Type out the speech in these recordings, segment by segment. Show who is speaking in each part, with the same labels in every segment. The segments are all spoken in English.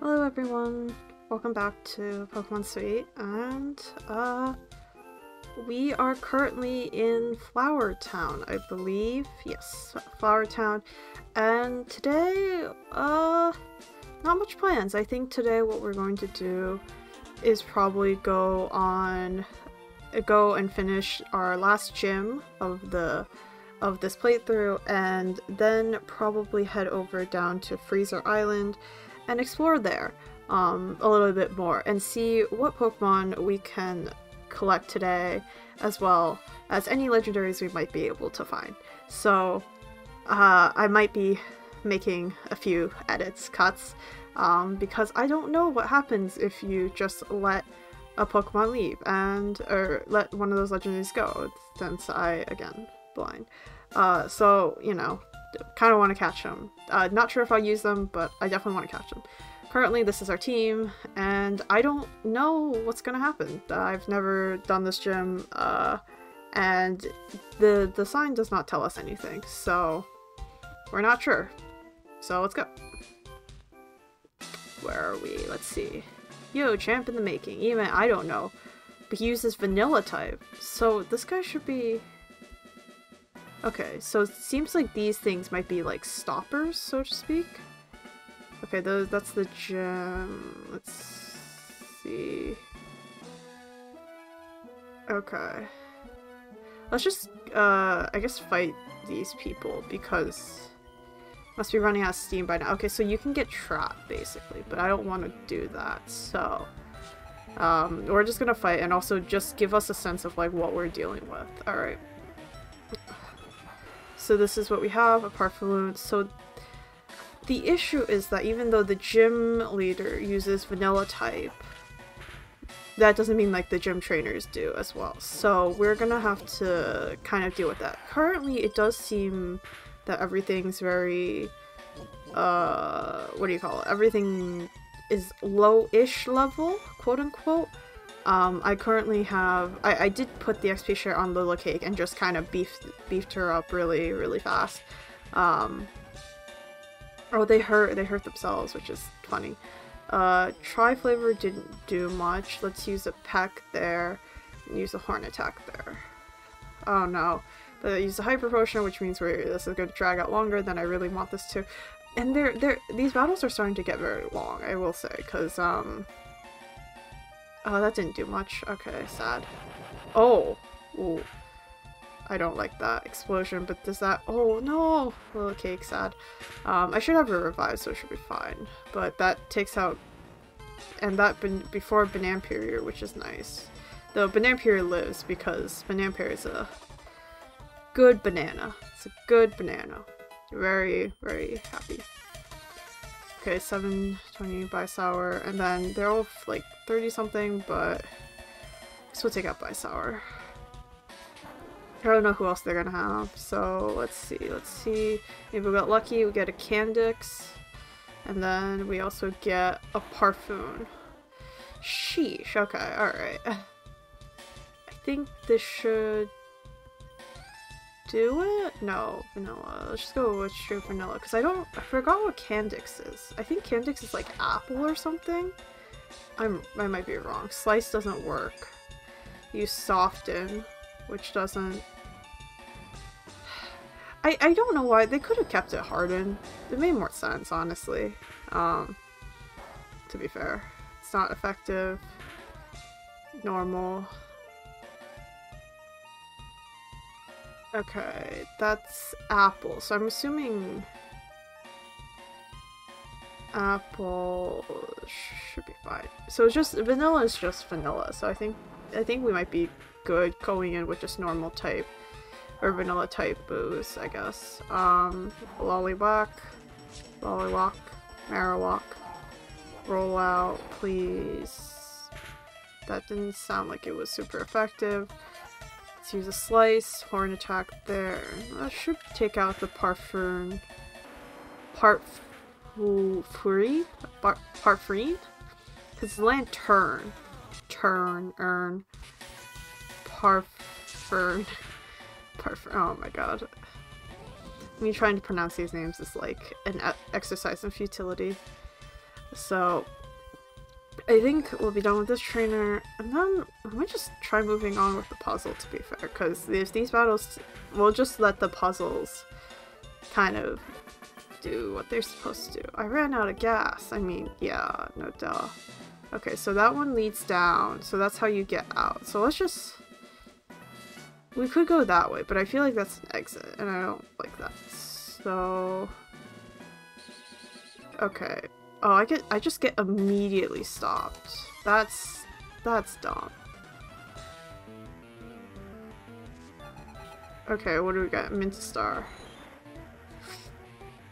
Speaker 1: Hello everyone, welcome back to Pokemon Sweet, and uh, we are currently in Flower Town, I believe. Yes, Flower Town, and today, uh, not much plans. I think today what we're going to do is probably go on, go and finish our last gym of the of this playthrough, and then probably head over down to Freezer Island and explore there um, a little bit more and see what Pokemon we can collect today, as well as any legendaries we might be able to find. So, uh, I might be making a few edits, cuts, um, because I don't know what happens if you just let a Pokemon leave and or let one of those legendaries go, since I again blind. Uh, so you know, kind of want to catch them. Uh, not sure if I'll use them, but I definitely want to catch them. Currently, this is our team, and I don't know what's gonna happen. I've never done this gym, uh, and the the sign does not tell us anything, so we're not sure. So let's go. Where are we? Let's see. Yo, champ in the making. Even I don't know. But he uses vanilla type. So this guy should be... Okay, so it seems like these things might be like stoppers, so to speak. Okay, those, that's the gem. Let's see. Okay. Let's just, uh, I guess fight these people because must be running out of steam by now. Okay, so you can get trapped, basically, but I don't want to do that, so... Um, we're just gonna fight and also just give us a sense of, like, what we're dealing with. Alright. So this is what we have, a Parfaloon. So the issue is that even though the gym leader uses vanilla type, that doesn't mean like the gym trainers do as well. So we're gonna have to kind of deal with that. Currently, it does seem that everything's very, uh, what do you call it? Everything is low-ish level, quote unquote. Um, I currently have, I, I did put the XP share on Lilla Cake and just kind of beefed, beefed her up really, really fast. Um, oh, they hurt, they hurt themselves, which is funny. Uh, Tri-Flavor didn't do much. Let's use a Peck there, use a Horn Attack there. Oh no. I use a Hyper Potion, which means we're, this is going to drag out longer than I really want this to. And they're, they're, these battles are starting to get very long, I will say, because, um... Oh, that didn't do much. Okay, sad. Oh! Ooh. I don't like that explosion, but does that- oh no! Little cake, sad. Um, I should have a revive, so it should be fine. But that takes out- and that been before Banamperior, which is nice. Though Banamperior lives because Banamperior is a good banana. It's a good banana. Very, very happy. Okay, 720 Bisour, and then they're all like 30 something, but this will take out Bisour. I don't know who else they're gonna have, so let's see, let's see. Maybe we got lucky, we get a Candix, and then we also get a Parfoon. Sheesh, okay, alright. I think this should do it? No, vanilla. Let's just go with straight vanilla, because I don't- I forgot what Candix is. I think Candix is like apple or something? I'm- I might be wrong. Slice doesn't work. Use soften, which doesn't- I, I don't know why. They could have kept it hardened. It made more sense, honestly. Um, to be fair. It's not effective. Normal. Okay, that's apple. So I'm assuming apple should be So it's just vanilla is just vanilla. So I think I think we might be good going in with just normal type or vanilla type booze, I guess. Um, Lollywalk, Lollywalk, Marowak, roll out, please. That didn't sound like it was super effective. Let's use a slice, horn attack there. That should take out the Parfum. Part free? Part free? Because lantern. Turn, earn. Parfern. Parfern. Oh my god. Me trying to pronounce these names is like an exercise in futility. So I think we'll be done with this trainer, and then I might just try moving on with the puzzle, to be fair, because if these battles, we'll just let the puzzles kind of do what they're supposed to do. I ran out of gas. I mean, yeah, no duh. Okay, so that one leads down, so that's how you get out. So let's just... We could go that way, but I feel like that's an exit, and I don't like that. So... Okay, Oh, I get I just get immediately stopped. That's that's dumb. Okay, what do we got? Mint Star.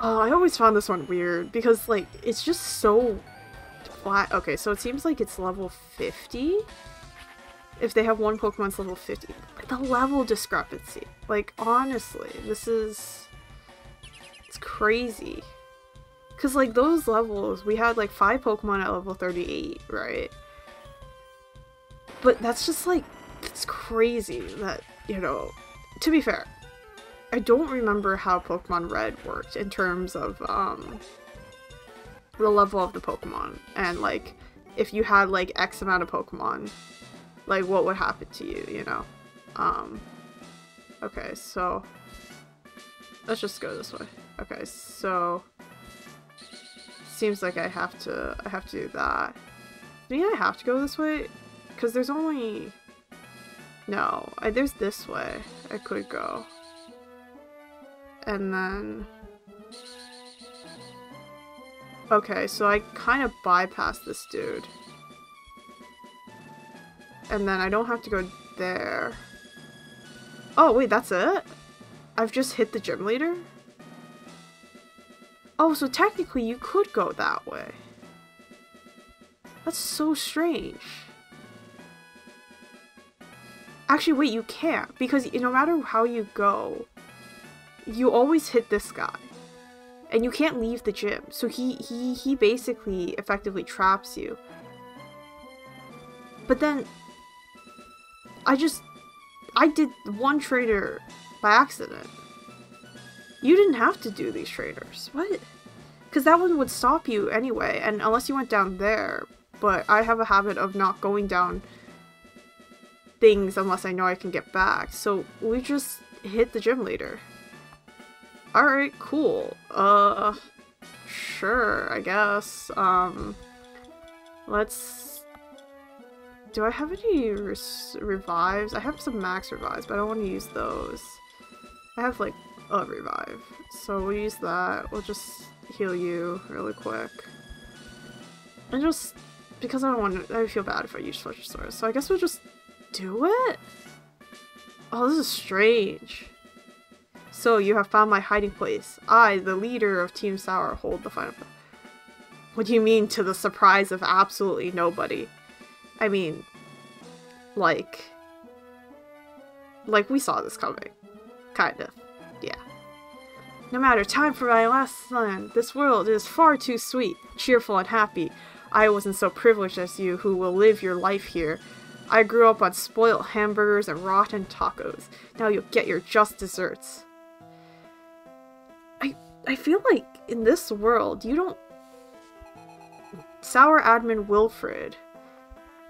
Speaker 1: Oh, I always found this one weird because like it's just so Okay, so it seems like it's level 50 if they have one Pokemon's level 50. But the level discrepancy. Like honestly, this is it's crazy. Because, like, those levels, we had, like, five Pokemon at level 38, right? But that's just, like, it's crazy that, you know, to be fair, I don't remember how Pokemon Red worked in terms of, um, the level of the Pokemon. And, like, if you had, like, X amount of Pokemon, like, what would happen to you, you know? Um, okay, so, let's just go this way. Okay, so seems like I have to I have to do that. Do I have to go this way? Because there's only... No, I, there's this way I could go. And then... Okay, so I kind of bypass this dude. And then I don't have to go there. Oh, wait, that's it? I've just hit the gym leader? Oh, so technically you could go that way. That's so strange. Actually, wait, you can't. Because no matter how you go, you always hit this guy. And you can't leave the gym. So he, he, he basically effectively traps you. But then, I just, I did one trader by accident. You didn't have to do these traders. What? Because that one would stop you anyway, and unless you went down there. But I have a habit of not going down things unless I know I can get back. So we just hit the gym leader. Alright, cool. Uh, sure, I guess. Um, let's... Do I have any revives? I have some max revives, but I don't want to use those. I have, like, a revive. So we'll use that. We'll just heal you really quick. And just because I don't want to, I feel bad if I use Fletcher Swords. So I guess we'll just do it? Oh, this is strange. So you have found my hiding place. I, the leader of Team Sour, hold the final. What do you mean to the surprise of absolutely nobody? I mean, like, like we saw this coming. Kind of. Yeah. No matter, time for my last son. This world is far too sweet, cheerful, and happy. I wasn't so privileged as you who will live your life here. I grew up on spoiled hamburgers and rotten tacos. Now you'll get your just desserts. I feel like in this world you don't Sour Admin Wilfred.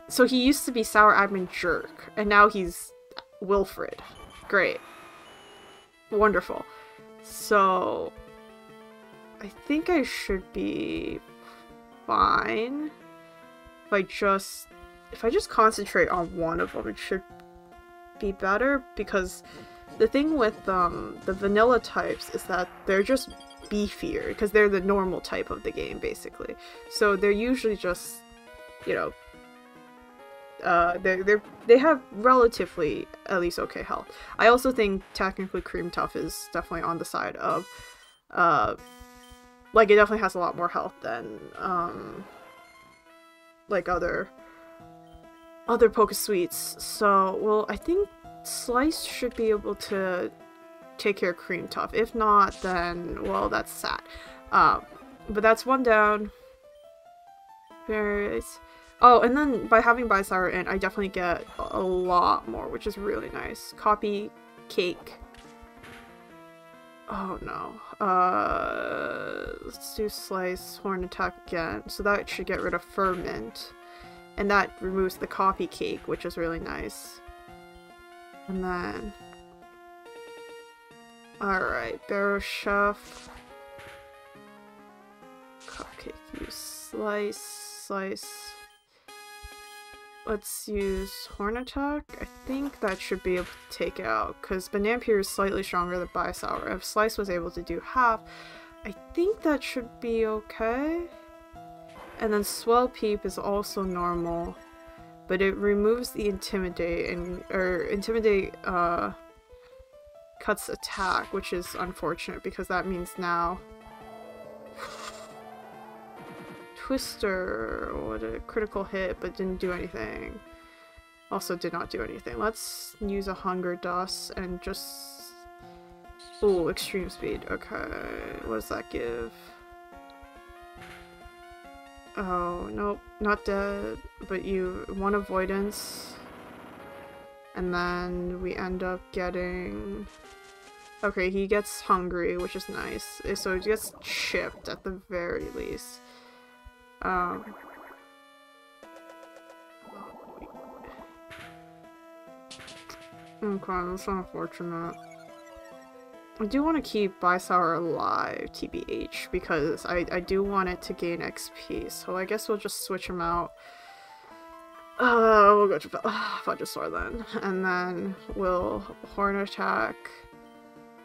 Speaker 1: So he used to be Sour Admin Jerk, and now he's Wilfred. Great. Wonderful. So, I think I should be fine. If I just, if I just concentrate on one of them, it should be better because the thing with um, the vanilla types is that they're just beefier because they're the normal type of the game basically. So they're usually just, you know, uh, they they they have relatively at least okay health. I also think technically Cream Tough is definitely on the side of, uh, like it definitely has a lot more health than um, like other other Poke Sweets. So well, I think Slice should be able to take care of Cream Tough. If not, then well, that's sad. Um, but that's one down. Very nice. Oh, and then by having Bisour in, I definitely get a lot more, which is really nice. Copy cake. Oh no. Uh, let's do Slice, Horn Attack again. So that should get rid of Ferment. And that removes the coffee cake, which is really nice. And then... Alright, Barrow Chef. Cupcake, use Slice, Slice. Let's use Horn Attack. I think that should be able to take out, because Banampier is slightly stronger than Bisour. If Slice was able to do half, I think that should be okay. And then Swell Peep is also normal, but it removes the Intimidate, and or Intimidate uh, cuts attack, which is unfortunate, because that means now Twister, what a critical hit, but didn't do anything. Also did not do anything. Let's use a Hunger Dust and just... Oh, Extreme Speed. Okay, what does that give? Oh, nope, not dead, but you... one Avoidance. And then we end up getting... Okay, he gets hungry, which is nice. So he gets chipped at the very least. Um, okay, that's unfortunate. I do want to keep Bisour alive, TBH, because I, I do want it to gain XP, so I guess we'll just switch him out. Uh, we'll go to uh, Fudgesaur then, and then we'll Horn Attack,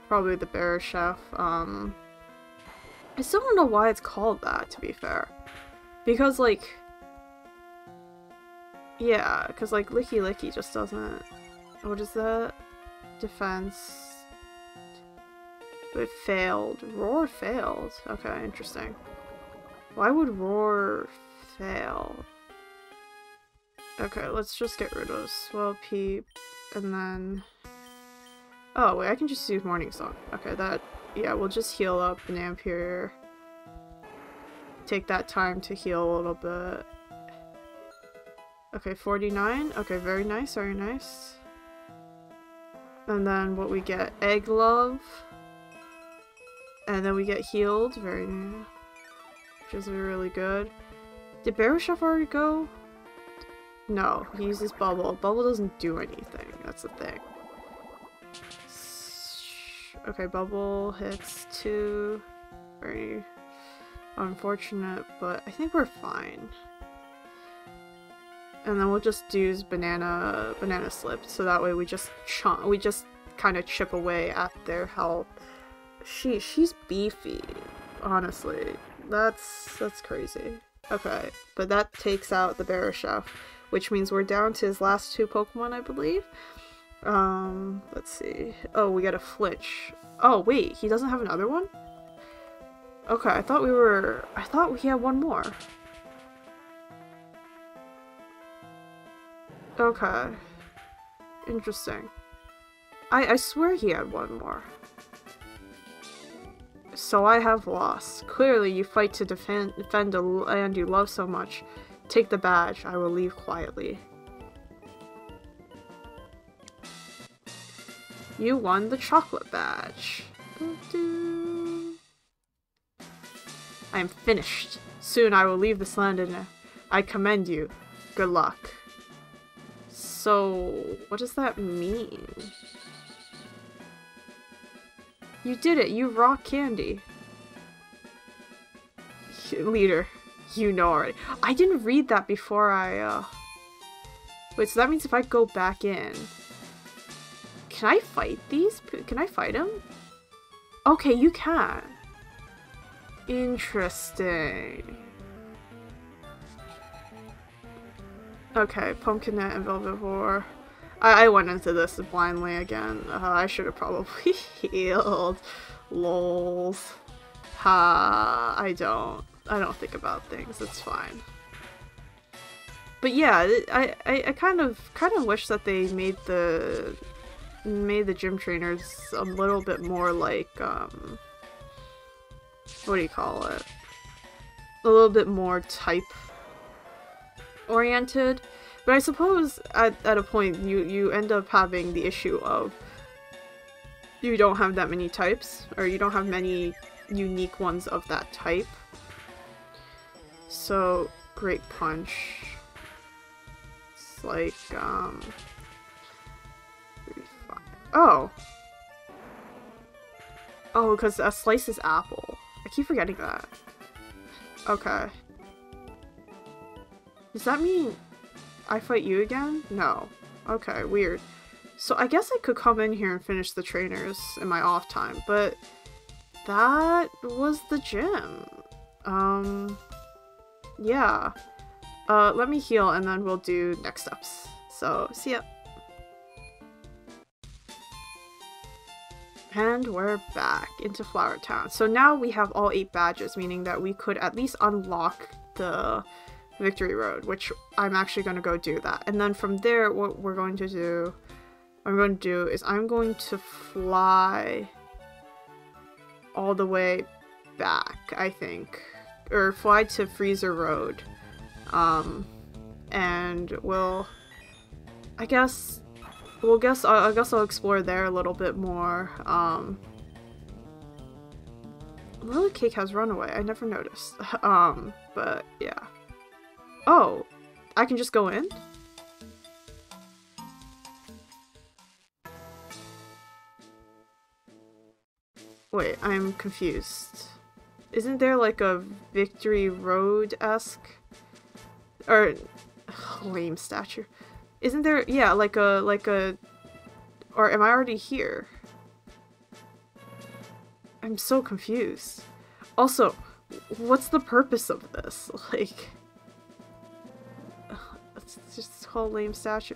Speaker 1: probably the Bear Chef. Um, I still don't know why it's called that, to be fair. Because, like... Yeah, because, like, Lickilicky just doesn't... What is that? Defense... It failed. Roar failed. Okay, interesting. Why would Roar fail? Okay, let's just get rid of Swell Peep, and then... Oh, wait, I can just use Morning Song. Okay, that... Yeah, we'll just heal up Nampier take that time to heal a little bit. Okay, 49. Okay, very nice, very nice. And then what we get, Egg Love. And then we get healed, very which is really good. Did Chef already go? No, he uses Bubble. Bubble doesn't do anything, that's the thing. Okay, Bubble hits two. Very unfortunate, but I think we're fine. And then we'll just use banana banana slip, so that way we just we just kind of chip away at their health. She she's beefy, honestly. That's that's crazy. Okay, but that takes out the Bear Chef, which means we're down to his last two Pokemon, I believe. Um, let's see. Oh, we got a Flitch. Oh, wait, he doesn't have another one? Okay, I thought we were... I thought we had one more. Okay. Interesting. I, I swear he had one more. So I have lost. Clearly you fight to defend, defend a land you love so much. Take the badge. I will leave quietly. You won the chocolate badge. I am finished. Soon I will leave this land and uh, I commend you. Good luck. So, what does that mean? You did it! You rock candy! Leader, you know already. I didn't read that before I, uh... Wait, so that means if I go back in... Can I fight these? Can I fight them? Okay, you can. Interesting. Okay, Pumpkinette and Velvivore. I, I went into this blindly again. Uh, I should have probably healed. Lols. Ha, I don't. I don't think about things. It's fine. But yeah, I, I, I kind of kind of wish that they made the made the gym trainers a little bit more like um what do you call it? A little bit more type oriented. But I suppose at, at a point you, you end up having the issue of you don't have that many types, or you don't have many unique ones of that type. So, Great Punch. It's like, um... Oh! Oh, because a slice is apple. I keep forgetting that. Okay. Does that mean I fight you again? No. Okay, weird. So I guess I could come in here and finish the trainers in my off time, but that was the gym. Um, yeah. Uh, let me heal and then we'll do next steps. So, see ya. And we're back into Flower Town. So now we have all eight badges, meaning that we could at least unlock the Victory Road, which I'm actually going to go do that. And then from there, what we're going to do, I'm going to do is I'm going to fly all the way back, I think. Or fly to Freezer Road. Um, and we'll, I guess, we'll guess, I guess I'll explore there a little bit more. Um, Lily Cake has Runaway, I never noticed. um, but yeah. Oh, I can just go in? Wait, I'm confused. Isn't there like a Victory Road-esque? Or... Ugh, lame statue. Isn't there, yeah, like a, like a... Or am I already here? I'm so confused. Also, what's the purpose of this? Like... Whole lame statue.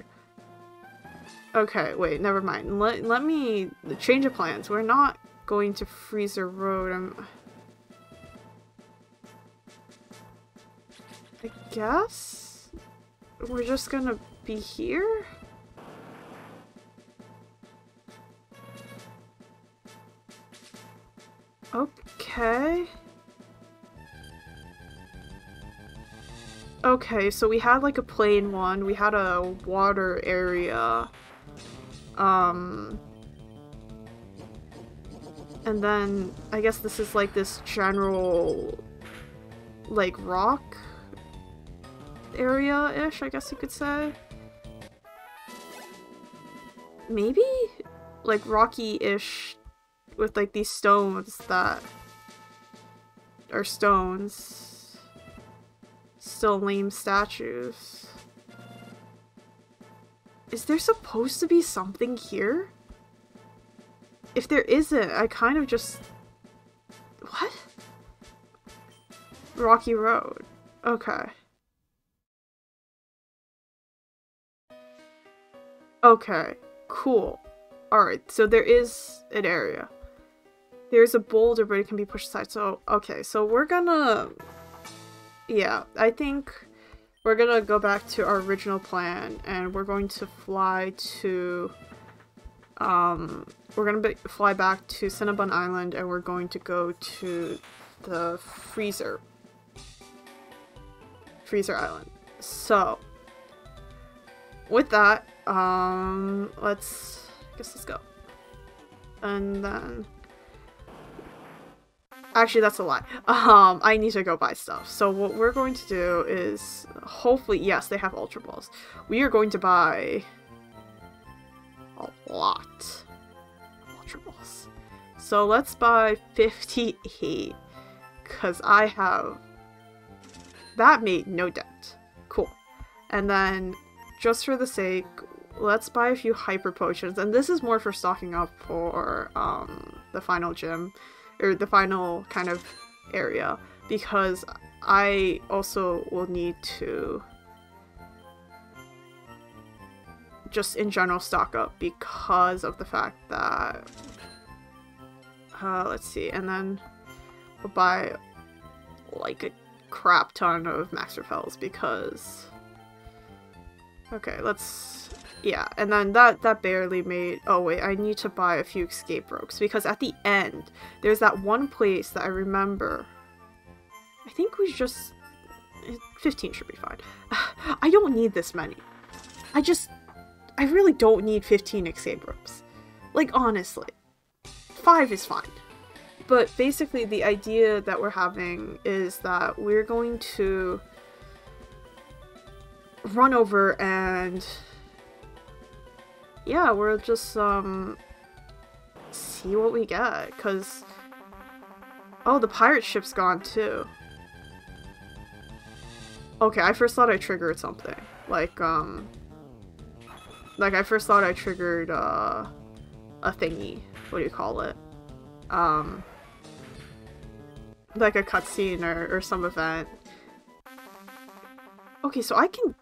Speaker 1: Okay, wait, never mind. Let, let me change of plans. We're not going to Freezer Road. I'm... I guess? We're just gonna be here? Okay. Okay, so we had like a plain one, we had a water area, um, and then I guess this is like this general, like rock area-ish, I guess you could say. Maybe? Like rocky-ish with like these stones that are stones still lame statues. Is there supposed to be something here? If there isn't, I kind of just... What? Rocky Road. Okay. Okay, cool. Alright, so there is an area. There's a boulder, but it can be pushed aside. So, okay, so we're gonna yeah, I think we're gonna go back to our original plan and we're going to fly to um we're gonna be, fly back to Cinnabon Island and we're going to go to the freezer. Freezer island. So with that um let's I guess let's go. And then Actually, that's a lie. Um, I need to go buy stuff. So what we're going to do is, hopefully, yes, they have Ultra Balls. We are going to buy a lot of Ultra Balls. So let's buy 58, because I have... That made no dent. Cool. And then, just for the sake, let's buy a few Hyper Potions. And this is more for stocking up for um, the final gym or the final kind of area because I also will need to just in general stock up because of the fact that uh, let's see and then we'll buy like a crap ton of max repels because okay let's yeah, and then that that barely made. Oh wait, I need to buy a few escape ropes because at the end there's that one place that I remember. I think we just 15 should be fine. I don't need this many. I just I really don't need 15 escape ropes. Like honestly. five is fine. But basically, the idea that we're having is that we're going to run over and yeah, we'll just um see what we get because oh, the pirate ship's gone too. Okay, I first thought I triggered something like um like I first thought I triggered uh a thingy. What do you call it? Um like a cutscene or, or some event. Okay, so I can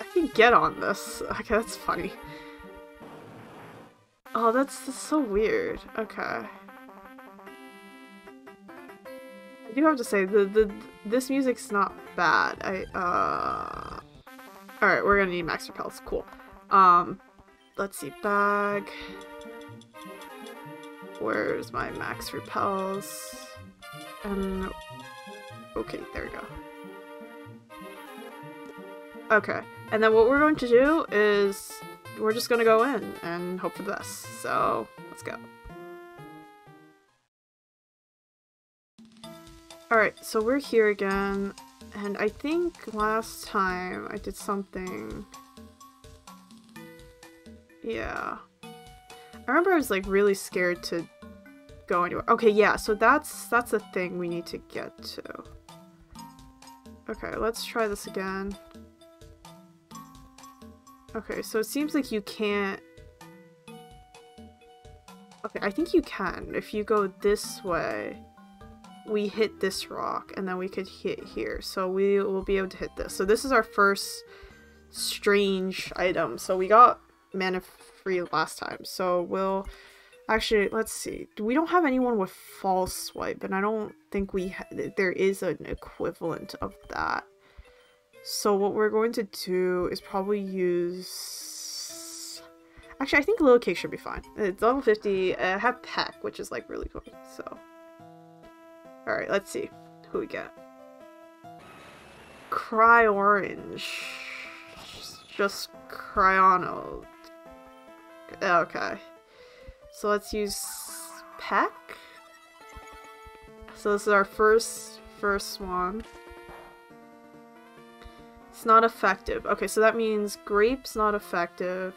Speaker 1: I can get on this. Okay, that's funny. Oh, that's, that's so weird. Okay. I do have to say the the this music's not bad. I uh Alright, we're gonna need max repels. Cool. Um let's see, bag. Where's my max repels? Um okay, there we go. Okay, and then what we're going to do is we're just gonna go in and hope for the best. So let's go. Alright, so we're here again, and I think last time I did something... Yeah. I remember I was like really scared to go anywhere. Okay, yeah, so that's that's a thing we need to get to. Okay, let's try this again. Okay, so it seems like you can't... Okay, I think you can. If you go this way, we hit this rock, and then we could hit here. So we will be able to hit this. So this is our first strange item. So we got mana free last time. So we'll... Actually, let's see. We don't have anyone with false swipe, and I don't think we there is an equivalent of that. So what we're going to do is probably use... Actually, I think Little Cake should be fine. It's level 50. I have Peck, which is like really cool. So, Alright, let's see who we get. Cry Orange. Just Cryono. Okay. So let's use Pack. So this is our first first one. Not effective. Okay, so that means grape's not effective.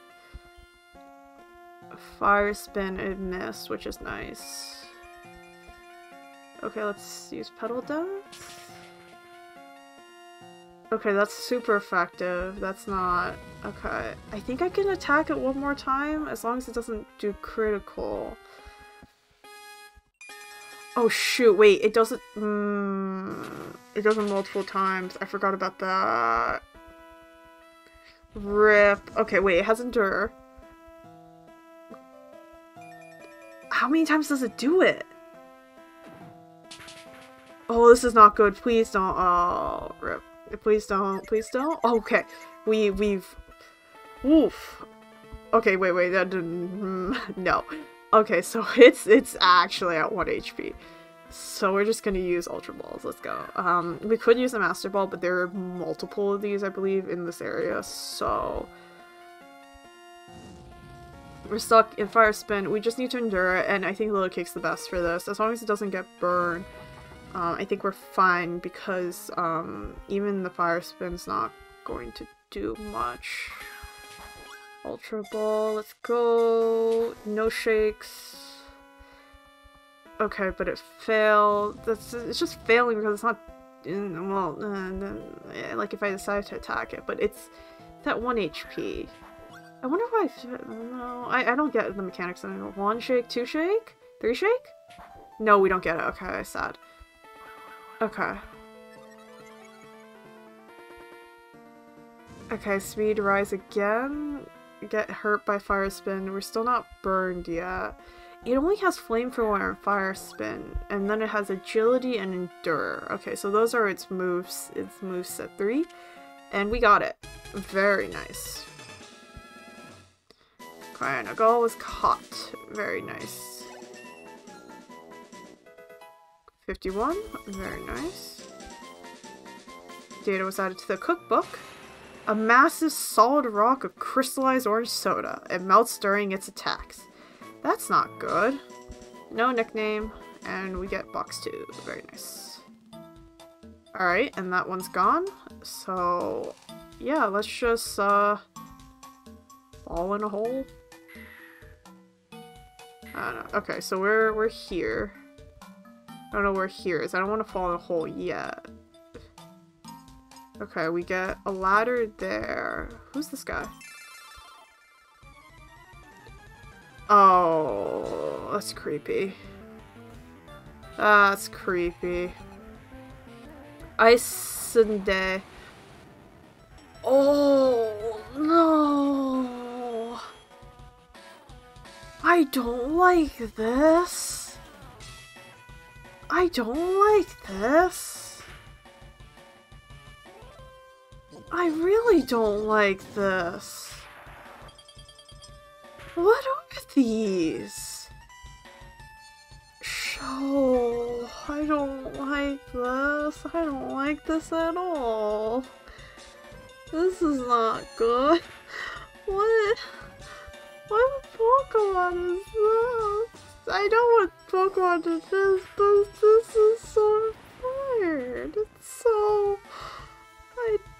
Speaker 1: Fire spin it missed, which is nice. Okay, let's use petal dance. Okay, that's super effective. That's not... Okay. I think I can attack it one more time, as long as it doesn't do critical. Oh shoot, wait, it doesn't... Mm, it does not multiple times. I forgot about that. Rip. Okay, wait, it has Endure. How many times does it do it? Oh, this is not good. Please don't. Oh, rip. Please don't. Please don't. okay. We, we've... Oof. Okay, wait, wait. That didn't... No. Okay, so it's it's actually at 1 HP. So we're just gonna use Ultra Balls. Let's go. Um, we could use a Master Ball, but there are multiple of these, I believe, in this area, so... We're stuck in Fire Spin. We just need to endure it, and I think Little Cake's the best for this. As long as it doesn't get burned, um, I think we're fine, because um, even the Fire Spin's not going to do much. Ultra Ball, let's go. No shakes. Okay, but it failed. It's just failing because it's not. Well, uh, like if I decide to attack it, but it's that one HP. I wonder why. I, no, I I don't get the mechanics anymore. One shake, two shake, three shake. No, we don't get it. Okay, I sad. Okay. Okay, speed rise again get hurt by fire spin. We're still not burned yet. It only has flamethrower and fire spin, and then it has agility and endure. Okay, so those are its moves. Its moves set three, and we got it. Very nice. Cryogonal was caught. Very nice. 51. Very nice. Data was added to the cookbook. A massive solid rock of crystallized orange soda. It melts during its attacks. That's not good. no nickname, and we get box two. Very nice. Alright, and that one's gone. So, yeah, let's just, uh, fall in a hole. I don't know. Okay, so we're, we're here. I don't know where here is. I don't want to fall in a hole yet. Okay, we get a ladder there. Who's this guy? Oh, that's creepy. That's creepy. Ice Sunday. Oh, no. I don't like this. I don't like this. I really don't like this. What are these? Show. I don't like this. I don't like this at all. This is not good. What? What Pokemon is this? I know what Pokemon it is, but this is so weird. It's so...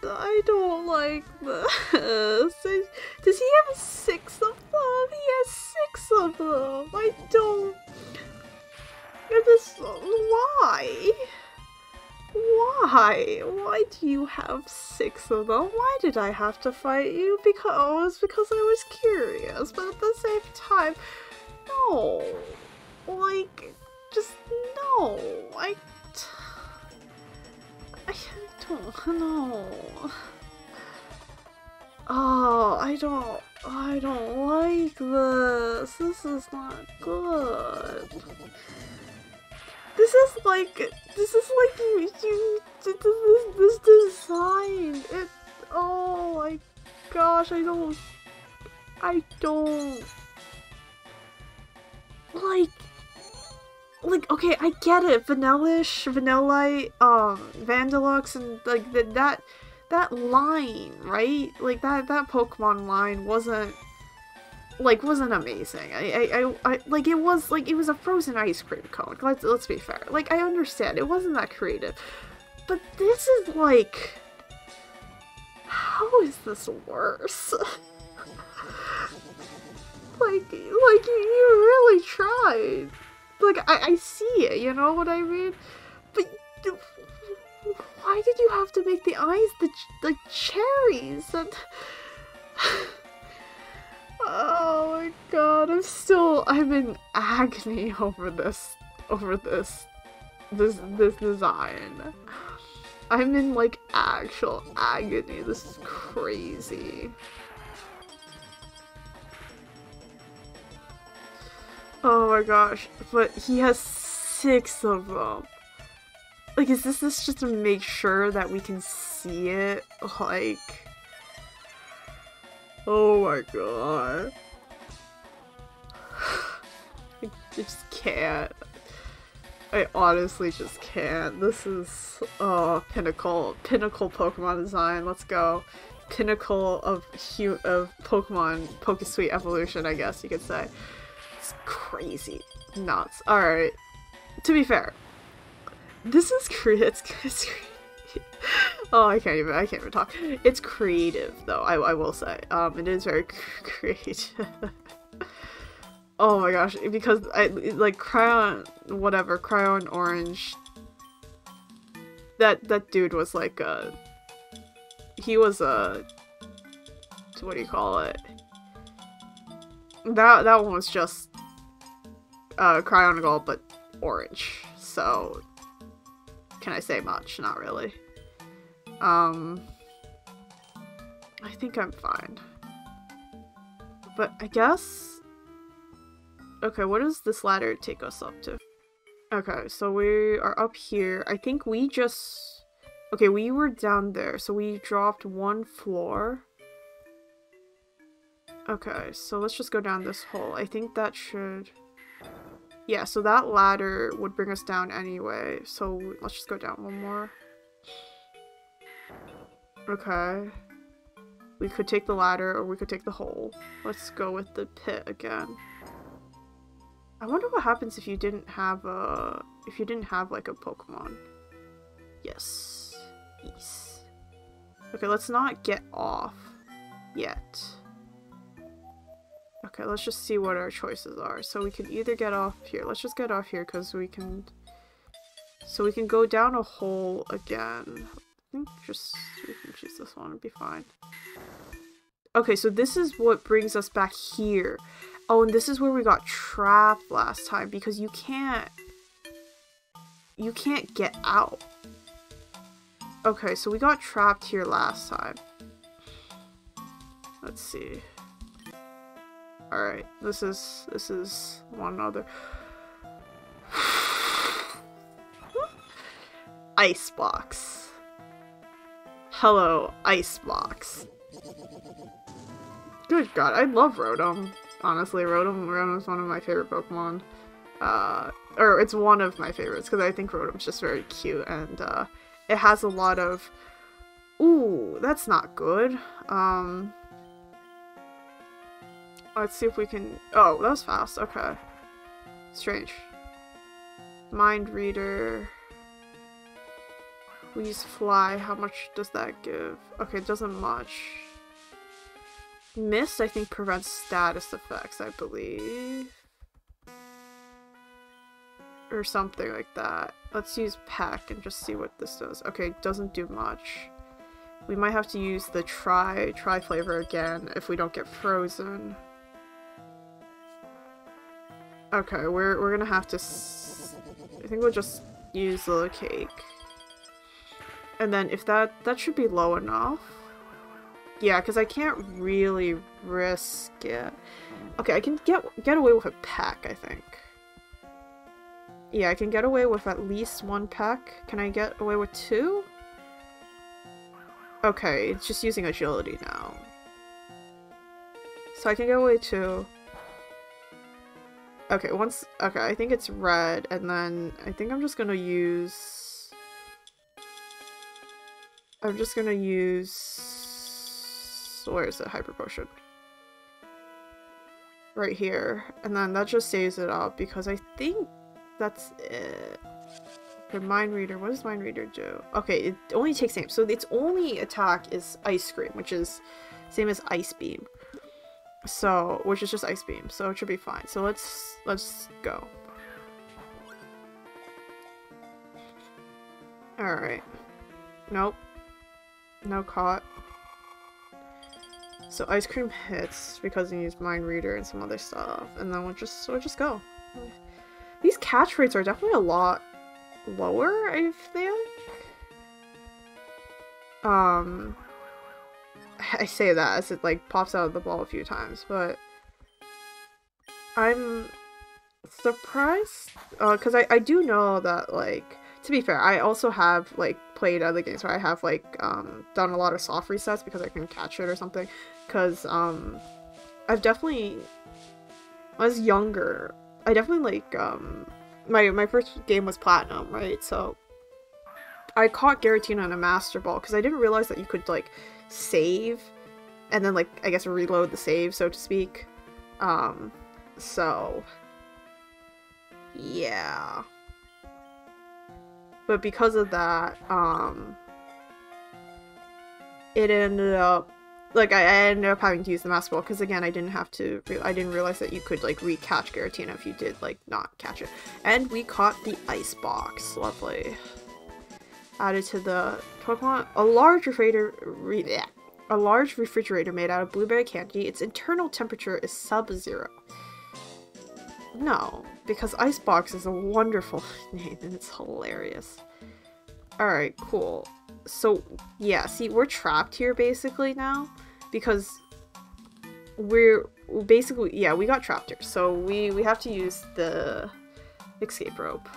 Speaker 1: I, don't like this. Does he have six of them? He has six of them. I don't... This... Why? Why? Why do you have six of them? Why did I have to fight you? Because because I was curious, but at the same time, no. Like, just no. I don't know. Oh, I don't. I don't like this. This is not good. This is like, this is like you, you this, this design. It, oh my gosh, I don't, I don't, like, like, okay, I get it, Vanillish, Vanillite, um, Vanilluxe, and, like, the, that, that line, right? Like, that, that Pokemon line wasn't, like wasn't amazing. I, I, I, I, like it was like it was a frozen ice cream cone. Let's let's be fair. Like I understand it wasn't that creative, but this is like, how is this worse? like like you really tried. Like I, I see it. You know what I mean? But. Why did you have to make the eyes the like cherries and Oh my god, I'm still I'm in agony over this over this this this design. I'm in like actual agony. This is crazy. Oh my gosh, but he has six of them. Like, is this, this just to make sure that we can see it? Like, Oh my god. I just can't. I honestly just can't. This is oh pinnacle pinnacle Pokemon design. Let's go. Pinnacle of of Pokemon Pokesweet evolution, I guess you could say. It's crazy. Nuts. Alright. To be fair, this is it's, it's oh, I can't even. I can't even talk. It's creative, though. I, I will say. Um, it is very creative. oh my gosh, because I like Cryon, whatever Cryon Orange. That that dude was like a. He was a. What do you call it? That that one was just. Uh, Cryon Gold, but orange. So can I say much? Not really. Um, I think I'm fine. But I guess... Okay, what does this ladder take us up to? Okay, so we are up here. I think we just... Okay, we were down there, so we dropped one floor. Okay, so let's just go down this hole. I think that should... Yeah, so that ladder would bring us down anyway, so let's just go down one more. Okay. We could take the ladder or we could take the hole. Let's go with the pit again. I wonder what happens if you didn't have a if you didn't have like a Pokemon. Yes. Yes. Okay, let's not get off yet. Okay, let's just see what our choices are. So we can either get off here. Let's just get off here because we can... So we can go down a hole again. I think just we can choose this one. It'd be fine. Okay, so this is what brings us back here. Oh, and this is where we got trapped last time because you can't... You can't get out. Okay, so we got trapped here last time. Let's see. Alright, this is this is one other Icebox. Hello, Icebox. Good god, I love Rotom. Honestly, Rotom, is one of my favorite Pokemon. Uh, or it's one of my favorites because I think Rotom's just very cute and uh, it has a lot of. Ooh, that's not good. Um, let's see if we can. Oh, that was fast. Okay. Strange. Mind reader. We use fly. How much does that give? Okay, it doesn't much. Mist, I think, prevents status effects, I believe. Or something like that. Let's use Peck and just see what this does. Okay, doesn't do much. We might have to use the Try, Try flavor again if we don't get frozen. Okay, we're, we're gonna have to... I think we'll just use the cake. And then if that... That should be low enough. Yeah, because I can't really risk it. Okay, I can get get away with a Peck, I think. Yeah, I can get away with at least one Peck. Can I get away with two? Okay, it's just using agility now. So I can get away two. Okay, once- okay, I think it's red, and then I think I'm just gonna use... I'm just gonna use... Where is it? Hyper Potion. Right here. And then that just saves it up, because I think that's it. For Mind Reader, what does Mind Reader do? Okay, it only takes aim. So its only attack is Ice Cream, which is same as Ice Beam. So, which is just Ice Beam, so it should be fine. So let's, let's go. Alright. Nope. No caught. So Ice Cream hits because he used Mind Reader and some other stuff, and then we'll just, we'll just go. These catch rates are definitely a lot lower, I think. Um, I say that as it like pops out of the ball a few times, but I'm surprised because uh, I, I do know that like to be fair I also have like played other games where I have like um done a lot of soft resets because I can catch it or something because um I've definitely I was younger I definitely like um my my first game was platinum right? So I caught Giratina in a Master Ball because I didn't realize that you could like save and then like I guess reload the save so to speak. Um so yeah. But because of that, um it ended up like I, I ended up having to use the master ball because again I didn't have to I didn't realize that you could like re-catch Giratina if you did like not catch it. And we caught the ice box. Lovely added to the Pokemon. A large refrigerator, re a large refrigerator made out of blueberry candy. Its internal temperature is sub-zero. No, because Icebox is a wonderful name and it's hilarious. Alright, cool. So, yeah, see, we're trapped here basically now because we're basically, yeah, we got trapped here. So we, we have to use the escape rope.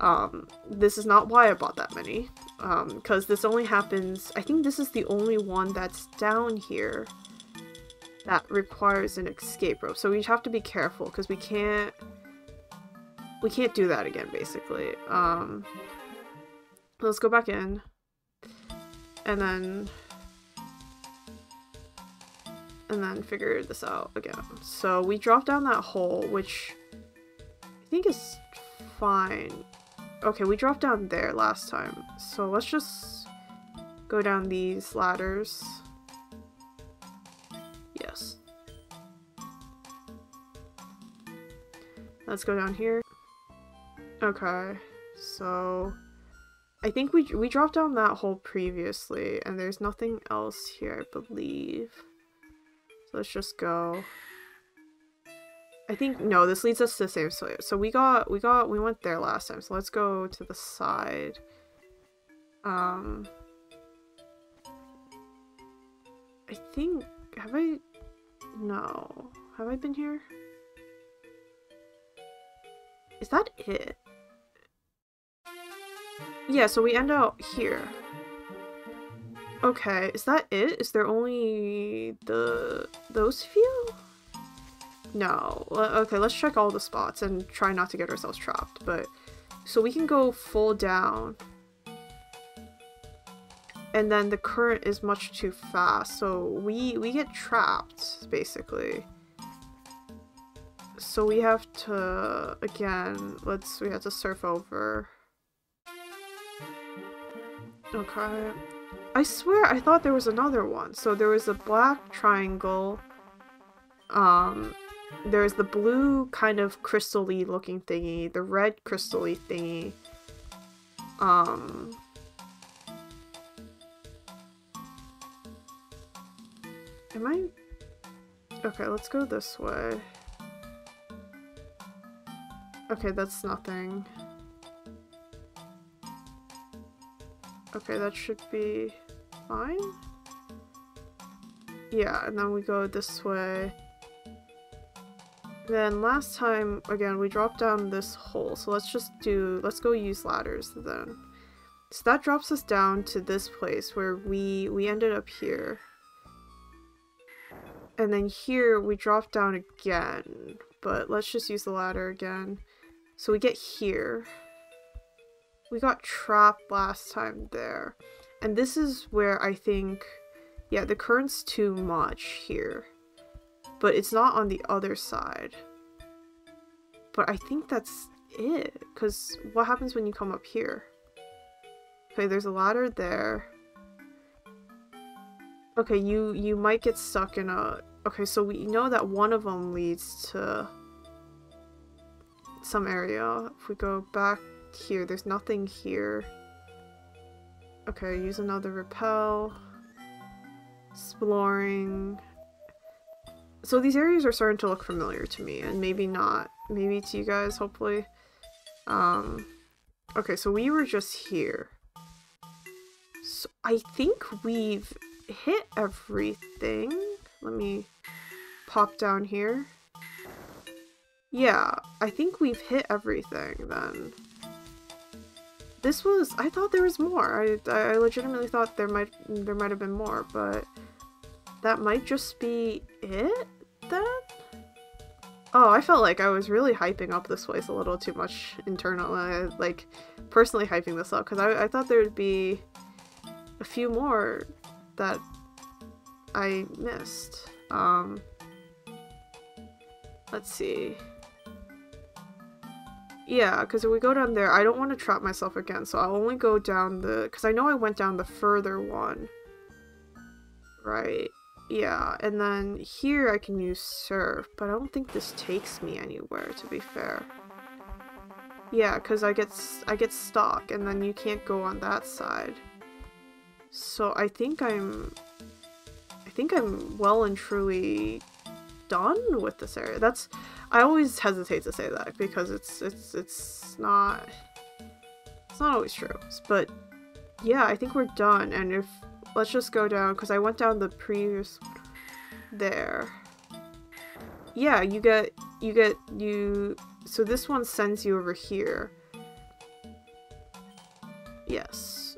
Speaker 1: Um, this is not why I bought that many, because um, this only happens, I think this is the only one that's down here that requires an escape rope. So we have to be careful, because we can't, we can't do that again, basically. Um, let's go back in, and then, and then figure this out again. So we drop down that hole, which I think is fine. Okay, we dropped down there last time. So let's just go down these ladders. Yes. Let's go down here. Okay, so I think we we dropped down that hole previously, and there's nothing else here, I believe. So let's just go. I think no, this leads us to the same place. So we got we got we went there last time. So let's go to the side. Um I think have I no. Have I been here? Is that it? Yeah, so we end out here. Okay, is that it? Is there only the those few? No. Okay, let's check all the spots and try not to get ourselves trapped. But so we can go full down. And then the current is much too fast, so we we get trapped basically. So we have to again, let's we have to surf over. Okay. I swear I thought there was another one. So there was a black triangle. Um, there's the blue kind of crystally looking thingy, the red crystally thingy. Um, am I? Okay, let's go this way. Okay, that's nothing. Okay, that should be fine. Yeah, and then we go this way. Then last time, again, we dropped down this hole. So let's just do, let's go use ladders then. So that drops us down to this place where we, we ended up here. And then here we drop down again, but let's just use the ladder again. So we get here. We got trapped last time there. And this is where I think, yeah, the current's too much here. But it's not on the other side. But I think that's it. Because what happens when you come up here? Okay, there's a ladder there. Okay, you, you might get stuck in a... Okay, so we know that one of them leads to some area. If we go back here, there's nothing here. Okay, use another repel. Exploring. So these areas are starting to look familiar to me, and maybe not. Maybe to you guys, hopefully. Um, okay, so we were just here. So I think we've hit everything. Let me pop down here. Yeah, I think we've hit everything then. This was, I thought there was more. I, I legitimately thought there might, there might have been more, but that might just be it then? Oh, I felt like I was really hyping up this place a little too much internally, like personally hyping this up because I, I thought there would be a few more that I missed. Um, let's see. Yeah, because if we go down there, I don't want to trap myself again, so I'll only go down the... Because I know I went down the further one. Right. Yeah, and then here I can use surf, but I don't think this takes me anywhere, to be fair. Yeah, because I get I get stuck, and then you can't go on that side. So I think I'm... I think I'm well and truly done with this area. That's... I always hesitate to say that, because it's, it's, it's not... It's not always true, but yeah, I think we're done, and if let's just go down because I went down the previous there. Yeah, you get you get you so this one sends you over here. Yes.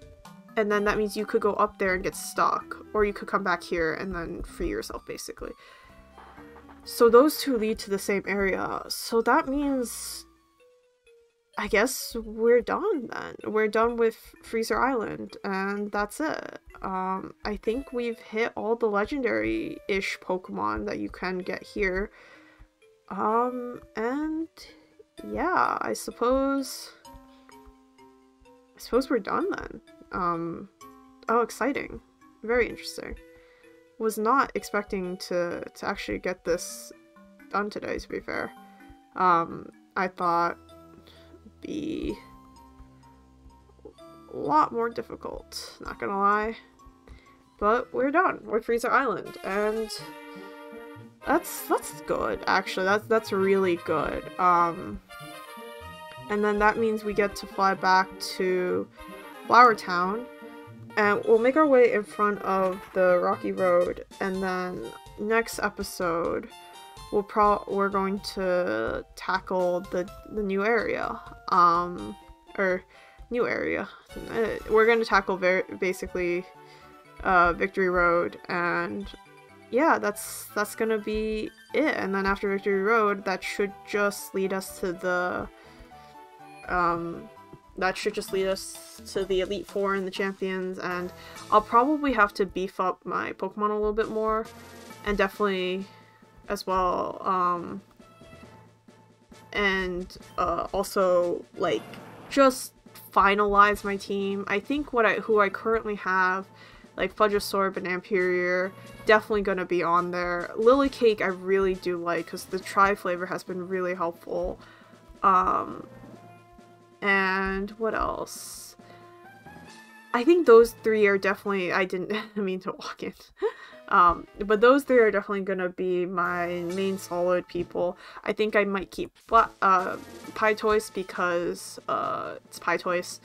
Speaker 1: And then that means you could go up there and get stuck or you could come back here and then free yourself basically. So those two lead to the same area. So that means I guess we're done then. We're done with Freezer Island, and that's it. Um, I think we've hit all the legendary ish Pokemon that you can get here. Um, and yeah, I suppose. I suppose we're done then. Um, oh, exciting. Very interesting. Was not expecting to, to actually get this done today, to be fair. Um, I thought be a lot more difficult, not gonna lie. But we're done Freezer Island, and that's that's good actually. That's that's really good. Um, and then that means we get to fly back to Flower Town, and we'll make our way in front of the Rocky Road, and then next episode we'll pro we're going to tackle the the new area um or new area. Uh, we're going to tackle very basically uh victory road and yeah that's that's gonna be it. And then after victory road that should just lead us to the um that should just lead us to the elite four and the champions and i'll probably have to beef up my pokemon a little bit more and definitely as well. Um, and uh, also like just finalize my team. I think what I who I currently have, like Fudgesorb and Amperior, definitely gonna be on there. Lily Cake I really do like because the tri flavor has been really helpful. Um, and what else? I think those three are definitely. I didn't mean to walk in. Um, but those three are definitely gonna be my main solid people. I think I might keep uh, Toys because uh, it's Pietoise.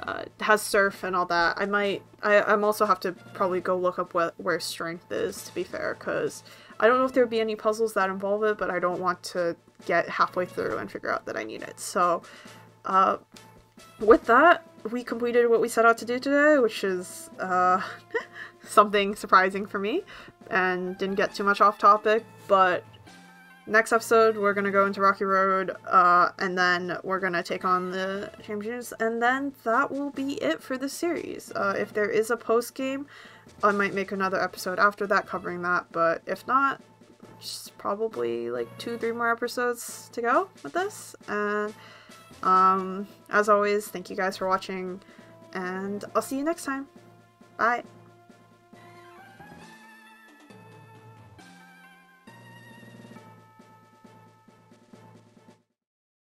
Speaker 1: Uh, has surf and all that. I might. I, I'm also have to probably go look up what where strength is. To be fair, because I don't know if there'd be any puzzles that involve it, but I don't want to get halfway through and figure out that I need it. So, uh, with that, we completed what we set out to do today, which is uh, something surprising for me and didn't get too much off topic, but next episode we're gonna go into Rocky Road, uh, and then we're gonna take on the champions, and then that will be it for the series. Uh, if there is a post game, I might make another episode after that covering that, but if not, just probably like two, three more episodes to go with this. And um, as always, thank you guys for watching, and I'll see you next time. Bye.